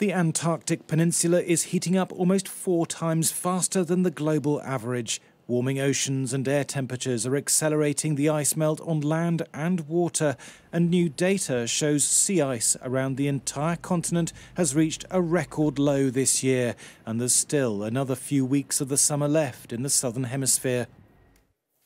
The Antarctic Peninsula is heating up almost four times faster than the global average. Warming oceans and air temperatures are accelerating the ice melt on land and water, and new data shows sea ice around the entire continent has reached a record low this year, and there's still another few weeks of the summer left in the southern hemisphere.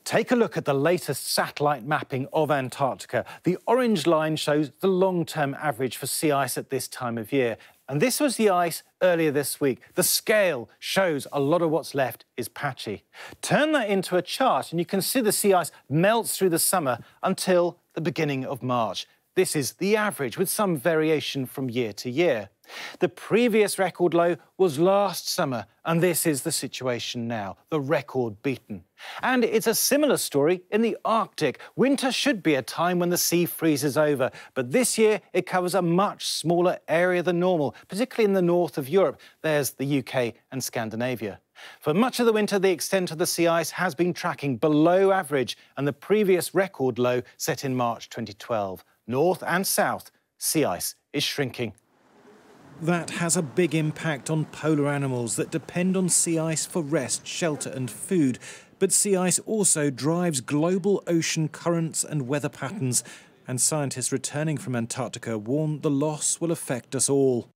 Take a look at the latest satellite mapping of Antarctica. The orange line shows the long-term average for sea ice at this time of year. And this was the ice earlier this week. The scale shows a lot of what's left is patchy. Turn that into a chart and you can see the sea ice melts through the summer until the beginning of March. This is the average with some variation from year to year. The previous record low was last summer, and this is the situation now, the record beaten. And it's a similar story in the Arctic. Winter should be a time when the sea freezes over, but this year it covers a much smaller area than normal, particularly in the north of Europe. There's the UK and Scandinavia. For much of the winter, the extent of the sea ice has been tracking below average, and the previous record low set in March 2012. North and south, sea ice is shrinking. That has a big impact on polar animals that depend on sea ice for rest, shelter, and food. But sea ice also drives global ocean currents and weather patterns. And scientists returning from Antarctica warn the loss will affect us all.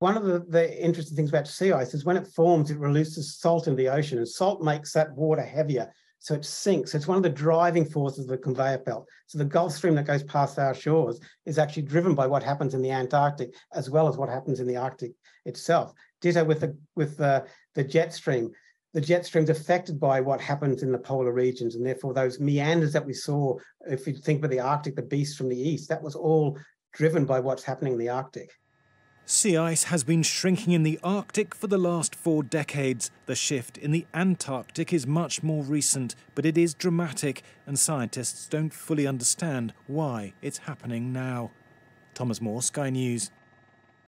One of the, the, interesting things about sea ice is when it forms, it releases salt in the ocean, and salt makes that water heavier. So it sinks. It's one of the driving forces of the conveyor belt. So the Gulf Stream that goes past our shores is actually driven by what happens in the Antarctic as well as what happens in the Arctic itself. Ditto with the with the, the jet stream. The jet stream's affected by what happens in the polar regions, and therefore those meanders that we saw, if you think about the Arctic, the beast from the east, that was all driven by what's happening in the Arctic. Sea ice has been shrinking in the Arctic for the last four decades. The shift in the Antarctic is much more recent, but it is dramatic, and scientists don't fully understand why it's happening now. Thomas Moore, Sky News.